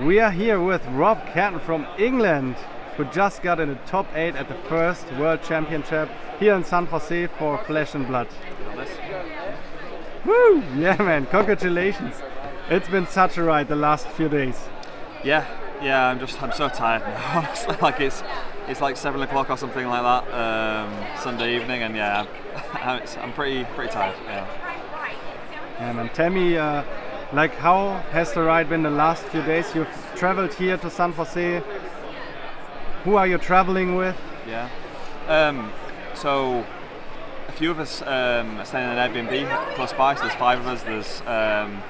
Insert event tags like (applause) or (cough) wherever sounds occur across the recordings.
We are here with Rob Catton from England, who just got in the top 8 at the first World Championship here in San Jose for Flesh and Blood. Woo! Yeah, man, congratulations. It's been such a ride the last few days. Yeah, yeah, I'm just I'm so tired now. (laughs) Honestly, like it's it's like seven o'clock or something like that um, Sunday evening, and yeah, (laughs) I'm, I'm pretty pretty tired. Yeah. Yeah, man. Tell me, uh, like, how has the ride been the last few days? You've traveled here to San Jose. Who are you traveling with? Yeah. Um, so a few of us um, are staying in an Airbnb close by. So there's five of us. There's um,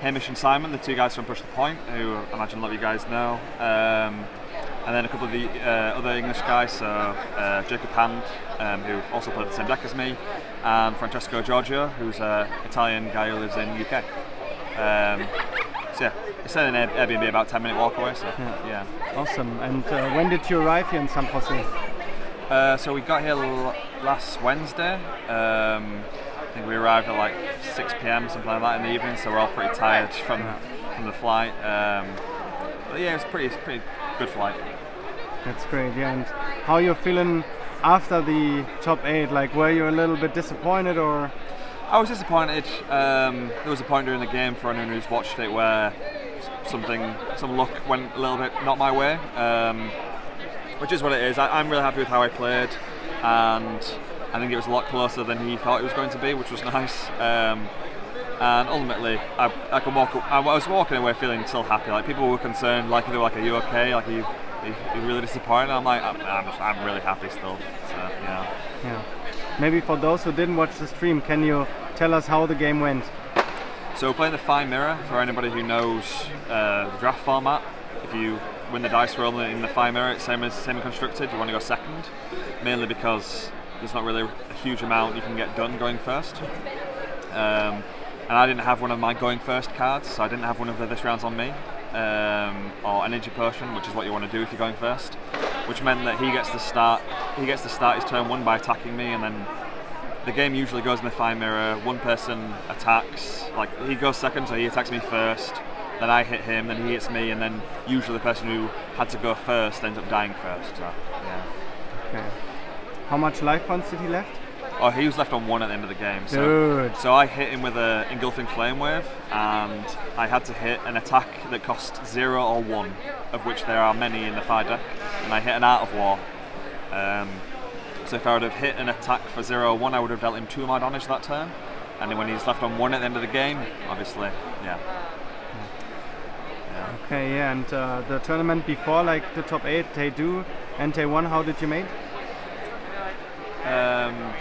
Hamish and Simon, the two guys from Push the Point, who I imagine a lot of you guys know. Um, and then a couple of the uh, other English guys, so uh, Jacob Hand, um, who also played the same deck as me, and Francesco Giorgio, who's an Italian guy who lives in UK. Um, so yeah, it's an Airbnb about 10 minute walk away, so yeah. yeah. Awesome. And uh, when did you arrive here in San Jose? Uh, so we got here l- last Wednesday. Um, I think we arrived at like 6 p.m. something like that in the evening, so we're all pretty tired from from the flight. Um, but yeah, it was pretty pretty good flight. That's great. Yeah. And how you feeling after the top eight? Like, were you a little bit disappointed or? I was disappointed. Um, there was a point during the game for anyone who's watched it where something, some luck went a little bit not my way, um, which is what it is. I, I'm really happy with how I played, and I think it was a lot closer than he thought it was going to be, which was (laughs) nice. Um, and ultimately, I, I can walk. I was walking away feeling still happy. Like people were concerned, like they were like, "Are you okay? Like, are you, are you really disappointed?" I'm like, I'm, I'm, I'm really happy still. So yeah. Yeah. Maybe for those who didn't watch the stream, can you tell us how the game went? So we're playing the Fai Mirror for anybody who knows uh, the draft format. If you win the dice roll in the Fai Mirror, it's same as same constructed. You want to go second, mainly because there's not really a huge amount you can get done going first. Um, and I didn't have one of my going first cards, so I didn't have one of the this rounds on me, um, or energy potion, which is what you want to do if you're going first. Which meant that he gets to start. He gets to start his turn one by attacking me, and then the game usually goes in the Fai mirror. One person attacks, like he goes second, so he attacks me first. Then I hit him, then he hits me, and then usually the person who had to go first ends up dying first. So, yeah. Okay. How much life points did he left? Oh, he was left on one at the end of the game. So, Good. so I hit him with an engulfing flame wave, and I had to hit an attack that cost zero or one, of which there are many in the fire deck, and I hit an art of war. Um, so if I would have hit an attack for 0-1, I would have dealt him two more damage that turn. And then when he's left on one at the end of the game, obviously, yeah. Okay, yeah, and uh, the tournament before, like the top eight, they do, and they won. How did you make? Um,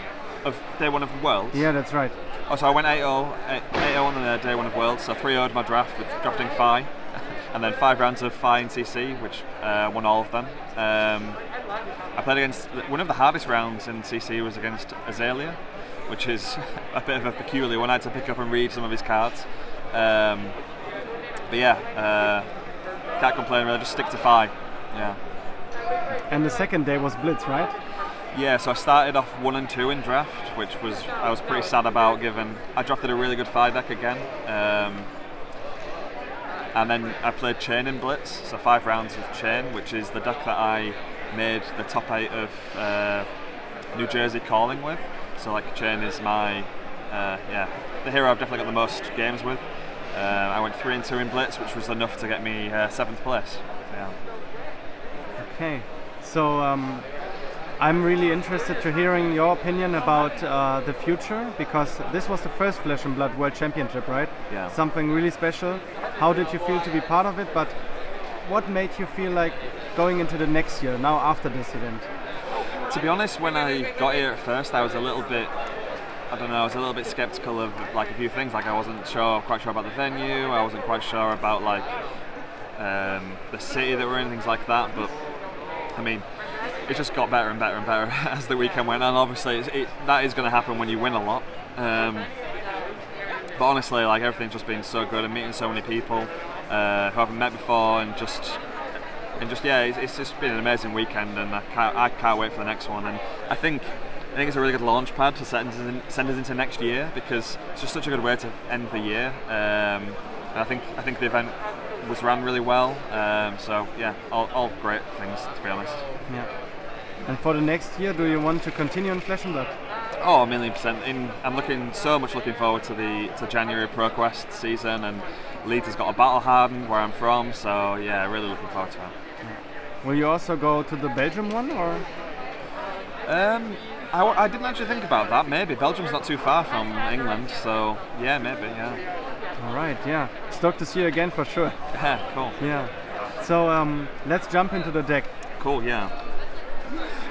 of day one of the world. Yeah, that's right. Oh, so I went 8-0, 8-0 on the day one of Worlds, so 3-0'd my draft with drafting Fai, (laughs) and then five rounds of Fai and CC, which uh, won all of them. Um, I played against, one of the hardest rounds in CC was against Azalea, which is (laughs) a bit of a peculiar one. I had to pick up and read some of his cards. Um, but yeah, uh, can't complain really, just stick to Fai. Yeah. And the second day was Blitz, right? Yeah, so I started off one and two in draft, which was I was pretty sad about, given I drafted a really good Fai deck again, um, and then I played Chane in Blitz, so five rounds of Chane, which is the deck that I made the top eight of uh, New Jersey calling with. So like Chane is my uh, yeah the hero I've definitely got the most games with. Uh, I went three and two in Blitz, which was enough to get me uh, seventh place. Yeah. Okay, so um, I'm really interested to hearing your opinion about uh, the future because this was the first Flesh and Blood World Championship, right? Yeah. Something really special. How did you feel to be part of it? But what made you feel like going into the next year now after this event? To be honest, when I got here at first, I was a little bit. I don't know. I was a little bit skeptical of like a few things. Like I wasn't sure, quite sure about the venue. I wasn't quite sure about like um, the city that we're in, things like that. But I mean, it just got better and better and better (laughs) as the weekend went on. Obviously, it, that is going to happen when you win a lot. Um, but honestly, like everything's just been so good and meeting so many people uh, who I haven't met before, and just and just yeah, it's, it's just been an amazing weekend, and I can't I can't wait for the next one. And I think I think it's a really good launch pad to send us, in, send us into next year because it's just such a good way to end the year. Um, and I think I think the event was ran really well. Um, so yeah, all, all great things to be honest. Yeah. And for the next year, do you want to continue in Flesh and Blood? Oh, a million percent. In, I'm looking so much looking forward to the to January ProQuest season, and Leeds has got a battle hardened where I'm from. So yeah, really looking forward to it. Will you also go to the Belgium one, or? Um, I, I didn't actually think about that. Maybe Belgium's not too far from England, so yeah, maybe yeah. All right, yeah. Stoked to see you again for sure. (laughs) Yeah, cool. Yeah. So um, let's jump into the deck. Cool, yeah.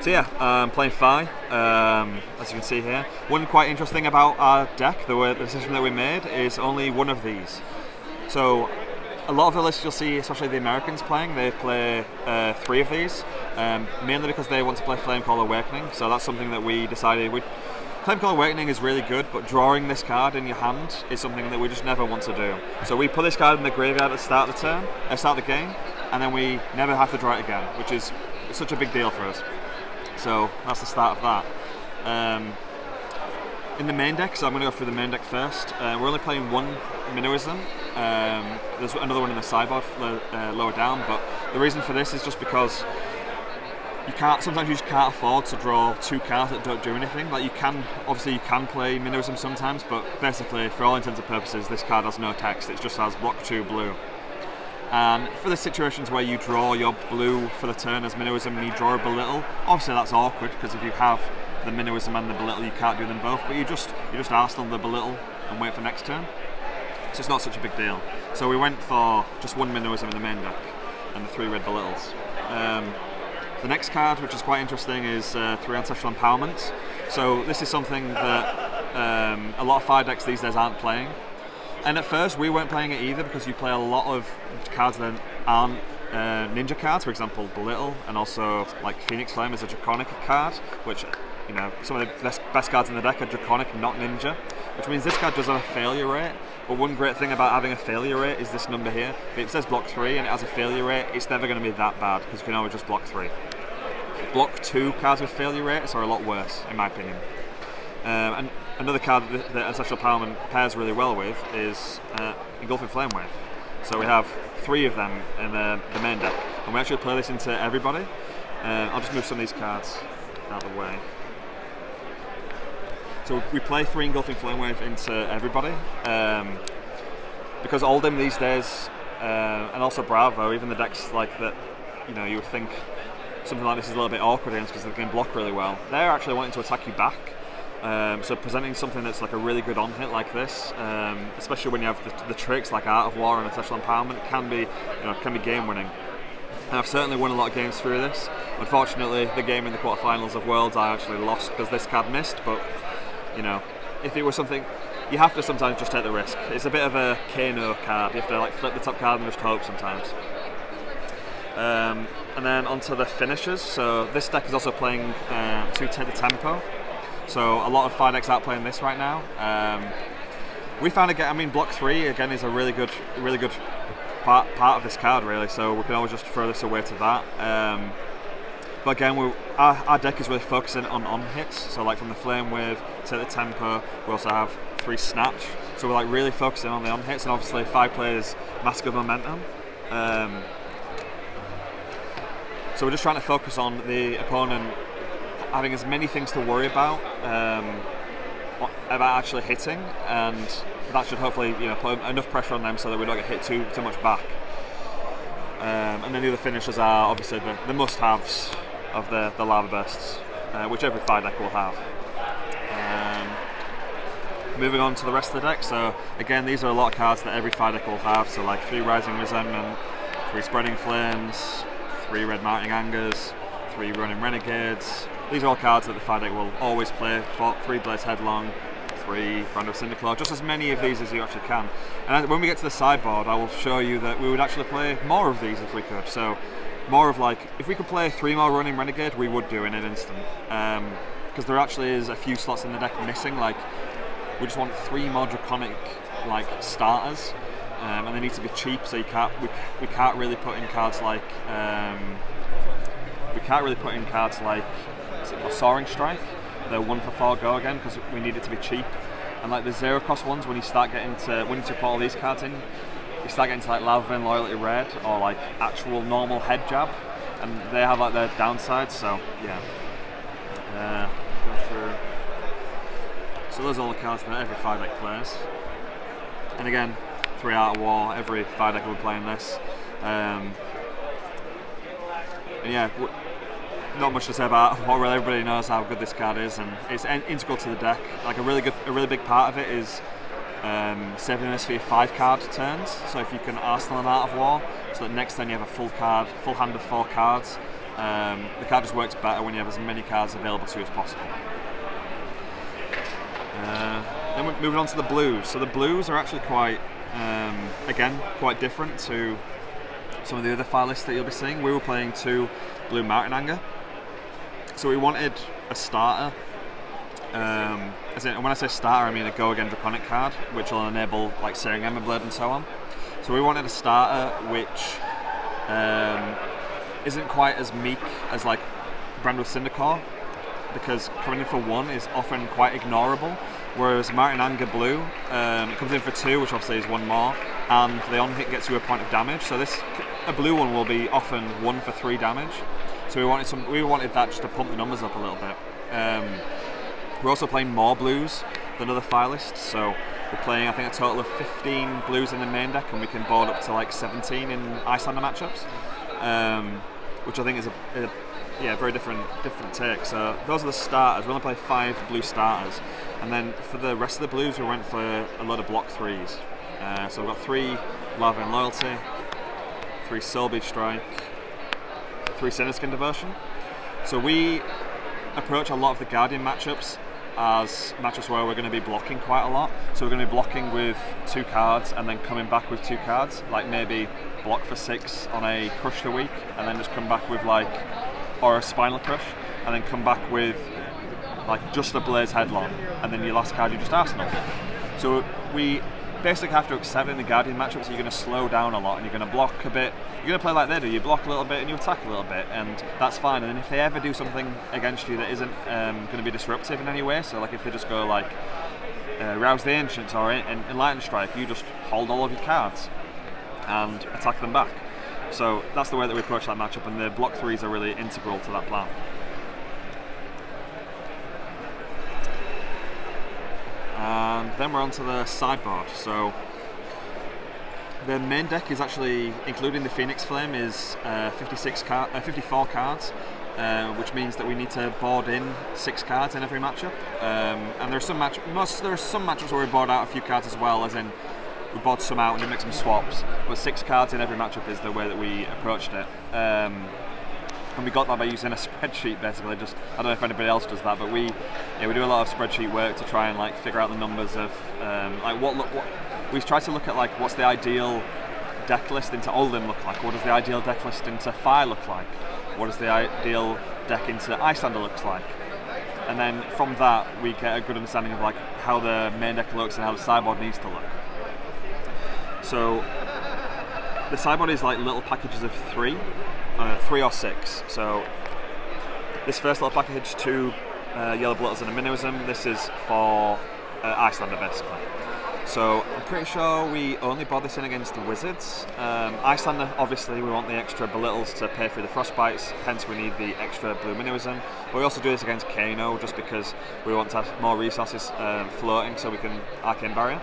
So yeah, um, playing Fai, um, as you can see here. One quite interesting about our deck, the, the decision that we made, is only one of these. So a lot of the lists you'll see, especially the Americans playing, they play uh, three of these, um, mainly because they want to play Flamecall Awakening. So that's something that we decided we Flamecall Awakening is really good, but drawing this card in your hand is something that we just never want to do. So we put this card in the graveyard at the start of the turn, at the start of the game, and then we never have to draw it again, which is such a big deal for us. So that's the start of that. Um, in the main deck, so I'm going to go through the main deck first. Uh, we're only playing one Minnowism. Um, there's another one in the sideboard uh, lower down, but the reason for this is just because you can't sometimes you just can't afford to draw two cards that don't do anything. Like you can obviously you can play Minnowism sometimes, but basically for all intents and purposes this card has no text, it just has block two blue. And for the situations where you draw your blue for the turn as Minnowism and you draw a belittle, obviously that's awkward because if you have the Minnowism and the belittle you can't do them both, but you just you just arsenal the belittle and wait for next turn. So it's not such a big deal. So we went for just one Minnowism in the main deck and the three red belittles. Um, the next card, which is quite interesting, is uh, three ancestral empowerment. So this is something that um, a lot of fire decks these days aren't playing. And at first we weren't playing it either because you play a lot of cards that aren't uh, ninja cards, for example, Belittle, and also like Phoenix Flame is a draconic card, which you know some of the best, best cards in the deck are draconic, not ninja, which means this card does have a failure rate. But one great thing about having a failure rate is this number here. If it says block three and it has a failure rate, it's never going to be that bad because you can always just block three. Block two cards with failure rates are a lot worse, in my opinion. Um, and another card that, that Ancestral Empowerment pairs really well with is uh, Engulfing Flame Wave. So we have three of them in the, the main deck, and we actually play this into everybody. Uh, I'll just move some of these cards out of the way. So we play three Engulfing Flame Wave into everybody. Um, because Oldhim these days, uh, and also Bravo, even the decks like that, you know, you would think something like this is a little bit awkward against because they can block really well. They're actually wanting to attack you back. Um, so presenting something that's like a really good on hit like this, um, especially when you have the, the, tricks like Art of War and Ancestral Empowerment, can be you know can be game winning. And I've certainly won a lot of games through this. Unfortunately, the game in the quarterfinals of Worlds I actually lost because this card missed. But you know, if it was something, you have to sometimes just take the risk. It's a bit of a Kano card. You have to like flip the top card and just hope sometimes. Um, and then onto the finishers. So this deck is also playing uh, to take the tempo. So a lot of decks out playing this right now. Um, we found again. I mean, block three again is a really good, really good part, part of this card, really. So we can always just throw this away to that. Um, but again, we, our, our, deck is really focusing on on hits. So like from the flame wave to the tempo, we also have three snatch. So we're like really focusing on the on hits, and obviously Fai players, mask of momentum. Um, so we're just trying to focus on the opponent having as many things to worry about um, about actually hitting, and that should hopefully you know put enough pressure on them so that we don't get hit too too much back. Um, and then the other finishers are obviously the, the must-haves of the, the lava bursts, uh, which every fire deck will have. Um, moving on to the rest of the deck, so again these are a lot of cards that every fire deck will have, so like three Rising Resentment, three Spreading Flames, three Red mounting Angers, three Ronin Renegades. These are all cards that the fire deck will always play. Four, three Blaze Headlong, three Brand of Cinderclaw, just as many of these as you actually can. And when we get to the sideboard, I will show you that we would actually play more of these if we could. So more of like, if we could play three more Ronin Renegade, we would do in an instant. Because um, there actually is a few slots in the deck missing, like we just want three more Draconic like starters um, and they need to be cheap. So you can't we, we can't really put in cards like um, we can't really put in cards like Soaring Strike. They're one for four go again because we need it to be cheap. And like the zero cost ones, when you start getting to when you put all these cards in, you start getting to like Lava Vein Loyalty Red or like actual normal head jab, and they have like their downsides. So yeah, uh, go through. So those are all the cards that every Fai deck plays. And again, three Art of War. Every Fai deck will be playing this. Um, and yeah, not much to say about what really everybody knows how good this card is, and it's in- integral to the deck. Like a really good, a really big part of it is um, saving this for your five card turns. So if you can arsenal an Art of War, so that next turn you have a full card, full hand of four cards. Um, the card just works better when you have as many cards available to you as possible. Uh, then we're moving on to the blues. So the blues are actually quite, um, again, quite different to some of the other Fai lists that you'll be seeing. We were playing two blue Mounting Anger. So we wanted a starter. Um, as in, when I say starter, I mean a Go Again Draconic card, which will enable like Searing Emberblade and so on. So we wanted a starter which um, isn't quite as meek as like Brand with Cinderclaw, because coming in for one is often quite ignorable. Whereas Mounting Anger Blue, um, it comes in for two, which obviously is one more, and the on hit gets you a point of damage. So this, a blue one will be often one for three damage. So we wanted some, we wanted that just to pump the numbers up a little bit. Um, we're also playing more blues than other finalists, so we're playing I think a total of 15 blues in the main deck, and we can board up to like 17 in Iyslander matchups, um, which I think is a, a yeah very different different take. So those are the starters. We only play five blue starters, and then for the rest of the blues, we went for a lot of block threes. Uh, so we've got three Lava Vein Loyalty, three Soul Bead Strike, three Skin Devotion. So we approach a lot of the Guardian matchups as matchups where we're going to be blocking quite a lot. So we're going to be blocking with two cards and then coming back with two cards, like maybe block for six on a Crush Weak, and then just come back with like, or a Spinal Crush, and then come back with like just a Blaze Headlong, and then your last card you just Arsenal. So we basically have to accept in the Guardian matchups you're going to slow down a lot and you're going to block a bit. You're going to play like they do. You block a little bit and you attack a little bit, and that's fine. And if they ever do something against you that isn't um, going to be disruptive in any way, so like if they just go like uh, Rouse the Ancients or en- Enlightened Strike, you just hold all of your cards and attack them back. So that's the way that we approach that matchup, and the block threes are really integral to that plan. And then we're on to the sideboard. So the main deck is actually, including the Phoenix Flame, is uh, 56 car- uh, 54 cards, uh, which means that we need to board in six cards in every matchup. Um, and there are some match most there are some matchups where we board out a few cards as well, as in we board some out and you make some swaps. But six cards in every matchup is the way that we approached it. Um, and we got that by using a spreadsheet basically just I don't know if anybody else does that but we yeah we do a lot of spreadsheet work to try and like figure out the numbers of um, like what look what we try to look at like what's the ideal deck list into Oldhim look like? What does the ideal deck list into Fire look like? What does the ideal deck into Iyslander looks like? And then from that we get a good understanding of like how the main deck looks and how the sideboard needs to look. So the sideboard is like little packages of three uh, three or six. So this first little package, two uh, yellow blotters and a minnowism. This is for uh, Iyslander basically. So I'm pretty sure we only bought this in against the Wizards. Um, Iyslander, obviously, we want the extra belittles to pay for the frostbites, hence we need the extra blue minnowism. But we also do this against Kano just because we want to have more resources um, floating so we can arcane barrier.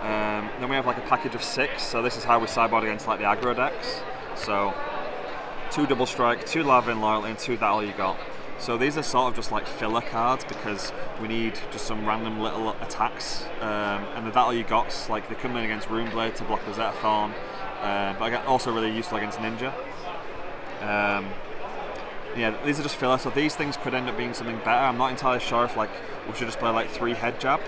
Um, then we have like a package of six, so this is how we sideboard against like the aggro decks. So two double strike, two lava in loyalty, and two that all you got. So these are sort of just like filler cards because we need just some random little attacks. Um, and the that all you got's like they come in against Runeblade to block the Zetathorn, uh, but also really useful against Ninja. Um, yeah, these are just filler. So these things could end up being something better. I'm not entirely sure if like we should just play like three head jab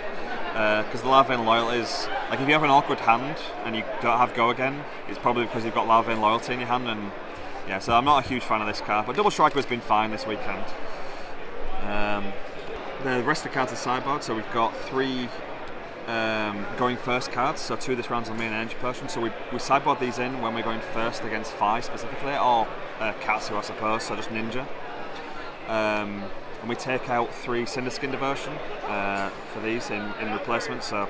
because uh, the Loyalty is like if you have an awkward hand and you don't have Go again, it's probably because you've got Lava Vein Loyalty in your hand and yeah, so I'm not a huge fan of this card, but Double Striker has been fine this weekend. Um, the rest of the cards are sideboard, so we've got three um, going first cards, so two this round's on main energy potion. So we, we sideboard these in when we're going first against Fai specifically, or uh, Katsu I suppose, so just Ninja. Um, and we take out three Cinderskin Devotion uh, for these in, in replacement. So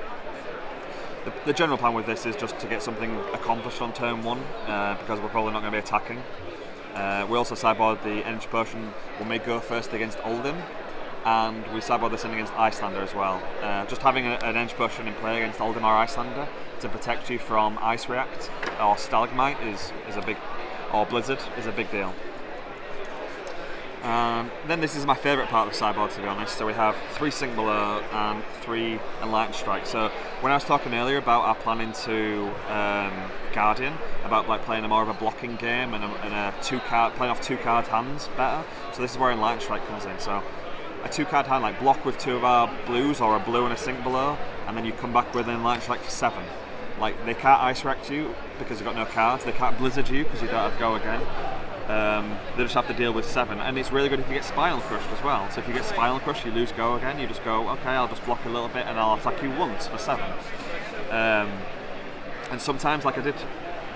the, the general plan with this is just to get something accomplished on turn one uh, because we're probably not going to be attacking. Uh, we also sideboard the energy potion when we go first against Oldhim, and we sideboard this in against Iyslander as well. Uh, just having a, an energy potion in play against Oldhim or Iyslander to protect you from Ice React or Stalagmite is, is a big, or Blizzard is a big deal. Um, then this is my favourite part of the sideboard to be honest. So we have three Below and three Enlightened Strike. So when I was talking earlier about our planning to um, Guardian, about like playing a more of a blocking game and a, and a two card playing off two card hands better. So this is where Enlightened Strike comes in. So a two card hand like block with two of our blues or a blue and a Sink Below, and then you come back with an Enlightened Strike for seven. Like they can't ice react you because you've got no cards. They can't blizzard you because you don't have go again. Um, they just have to deal with seven, and it's really good if you get spinal crushed as well. So if you get spinal crushed, you lose go again. You just go, okay, I'll just block a little bit, and I'll attack you once for seven. Um, and sometimes, like I did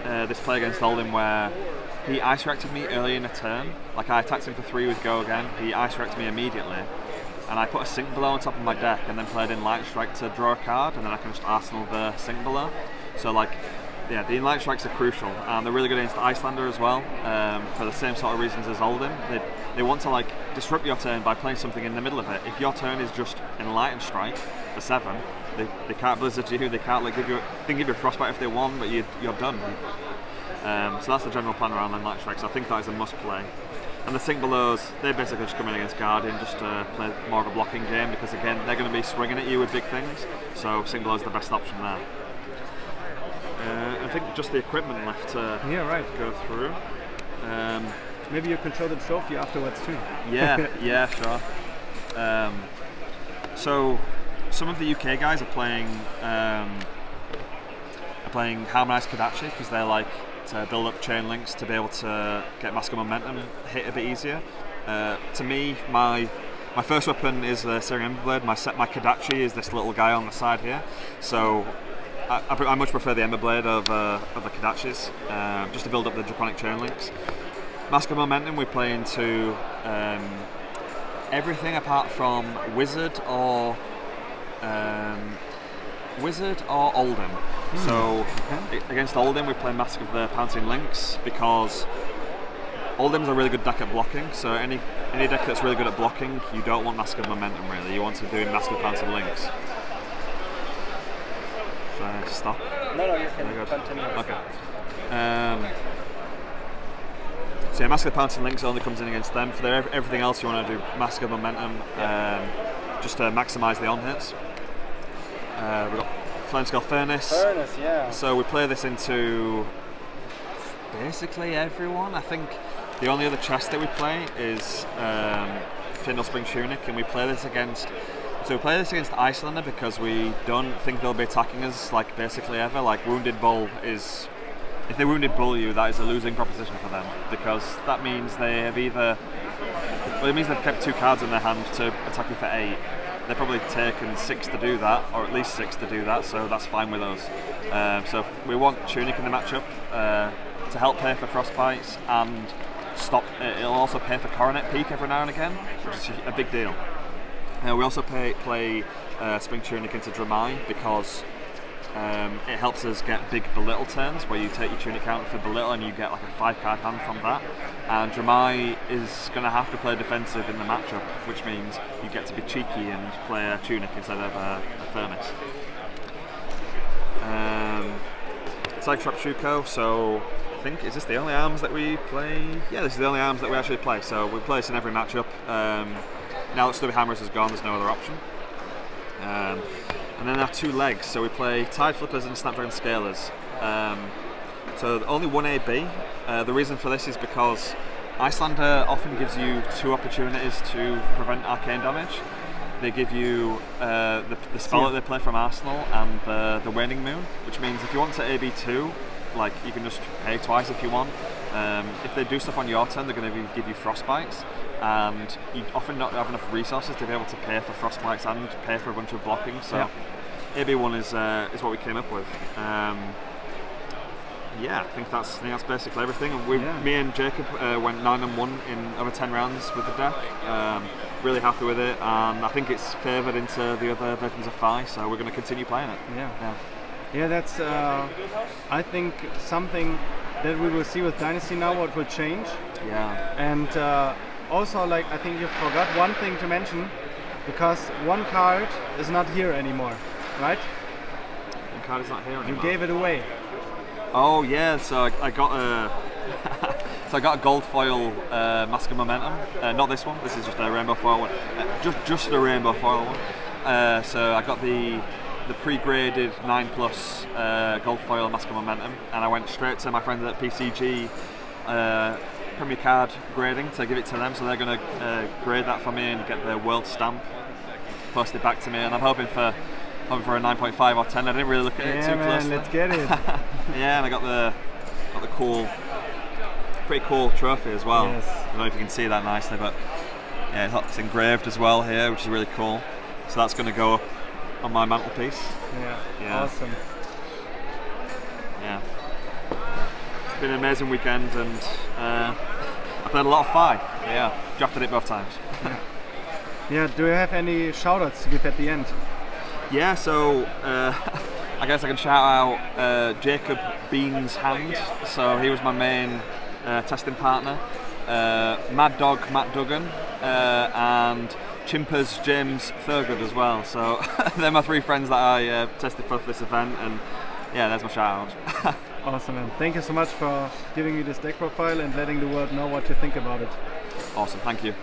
uh, this play against Oldhim, where he ice reacted me early in a turn. Like I attacked him for three with go again. He ice reacted me immediately, and I put a Sink Below on top of my deck, and then played in light strike to draw a card, and then I can just arsenal the Sink Below. So like yeah, the Enlightened Strikes are crucial, and they're really good against Iyslander as well, um, for the same sort of reasons as Oldhim. They, they want to like disrupt your turn by playing something in the middle of it. If your turn is just Enlightened Strike for seven, they, they can't Blizzard you, they can't like give you, they can give you a Frostbite if they want, but you, you're done. Um, so that's the general plan around Enlightened Strikes. I think that is a must play. And the Sink Belows, they basically just come in against Guardian just to play more of a blocking game because again, they're going to be swinging at you with big things, so Sink Below is the best option there. Uh, I think just the equipment left to Yeah, right. go through. Um, Maybe you can show the trophy afterwards too. yeah, (laughs) yeah, sure. Um, so some of the UK guys are playing um, are playing harmonized Kodachi because they're like to build up chain links to be able to get of Momentum hit a bit easier. Uh, to me, my my first weapon is the Searing Emberblade. My set, my Kodachi is this little guy on the side here. So I, I, I much prefer the Emberblade of, uh, of the Kodachis, um, just to build up the Draconic chain links. Mask of Momentum we play into um, everything apart from Wizard or um, Wizard or Oldhim. So okay. against Oldhim we play Mask of the Pouncing Lynx because Oldhim's a really good deck at blocking. So any any deck that's really good at blocking, you don't want Mask of Momentum really. You want to do Mask of the Pouncing Lynx. Should I stop? No, no, you Very good. Okay. Um, so yeah, Mask of the Pouncing Lynx only comes in against them. For their, everything else, you want to do Mask of Momentum, um, just to maximise the on hits. Uh, we've got Flamescale Furnace. Furnace, yeah. So we play this into basically everyone. I think the only other chest that we play is um, Fyendal's Spring Tunic, and we play this against. So we play this against Iyslander because we don't think they'll be attacking us like basically ever. Like Wounded Bull is, if they Wounded Bull you, that is a losing proposition for them because that means they have either, well, it means they've kept two cards in their hand to attack you for eight. They've probably taken six to do that, or at least six to do that, so that's fine with us. Um, so we want Tunic in the matchup uh, to help pay for Frostbites and stop. uh, It'll also pay for Coronet Peak every now and again, which is a big deal. Uh, we also pay, play uh, Spring Tunic into Dromai because um, it helps us get big belittle turns where you take your tunic count for belittle and you get like a five card hand from that. And Dromai is going to have to play defensive in the matchup, which means you get to be cheeky and play a tunic instead of a, a furnace. Um, Psych Trap Shuko, so I think, is this the only arms that we play? Yeah, this is the only arms that we actually play, so we play this in every matchup. Um, now that Stubby Hammers is gone, there's no other option. Um, and then our two legs, so we play Tide Flippers and Snapdragon Scalers. Um, so only one AB. Uh, the reason for this is because Iyslander often gives you two opportunities to prevent arcane damage. They give you uh, the, the spell Yeah. that they play from Arsenal and the, the Waning Moon, which means if you want to AB2, like you can just pay twice if you want. Um, if they do stuff on your turn, they're going to give you frostbites, and you often not have enough resources to be able to pay for frostbites and pay for a bunch of blocking. So Yeah. AB1 is uh, is what we came up with. Um, yeah, I think that's I think that's basically everything. And we, Yeah. me and Jacob uh, went nine and one in over ten rounds with the deck. Um, really happy with it, and I think it's favoured into the other versions of Fai. So we're going to continue playing it. Yeah. Yeah. Yeah, that's uh, I think something that we will see with Dynasty now. What will change? Yeah. And uh, also, like I think you forgot one thing to mention, because one card is not here anymore, right? The card is not here anymore. You gave it away. Oh yeah, so I, I got a (laughs) so I got a gold foil uh, Mask of Momentum. Uh, not this one. This is just a rainbow foil one. Uh, just just a rainbow foil one. Uh, so I got the the pre-graded 9 plus uh, gold foil Mask of Momentum, and I went straight to my friends at PCG. Premier Card grading to give it to them, so they're going to uh, grade that for me and get the world stamp posted back to me. And I'm hoping for hoping for a 9.5 or 10. I didn't really look at it Yeah, too man, closely. let's get it. (laughs) yeah, and I got the got the cool, pretty cool trophy as well. Yes. I don't know if you can see that nicely, but yeah, it's- engraved as well here, which is really cool. So that's going to go up on my mantelpiece. yeah. Yeah. Awesome. Yeah, been an amazing weekend, and uh, I played a lot of Fai. Yeah, drafted it both times. (laughs) Yeah. Do you have any shoutouts to give at the end? Yeah, so uh, (laughs) I guess I can shout out uh, Jacob Bean's Hand. So he was my main uh, testing partner. Uh, Mad Dog Matt Duggan uh, and Chimpers James Thurgood as well. So (laughs) they're my three friends that I uh, tested for this event, and yeah, there's my shout out. Awesome, man. Thank you so much for giving me this deck profile and letting the world know what you think about it. awesome, thank you.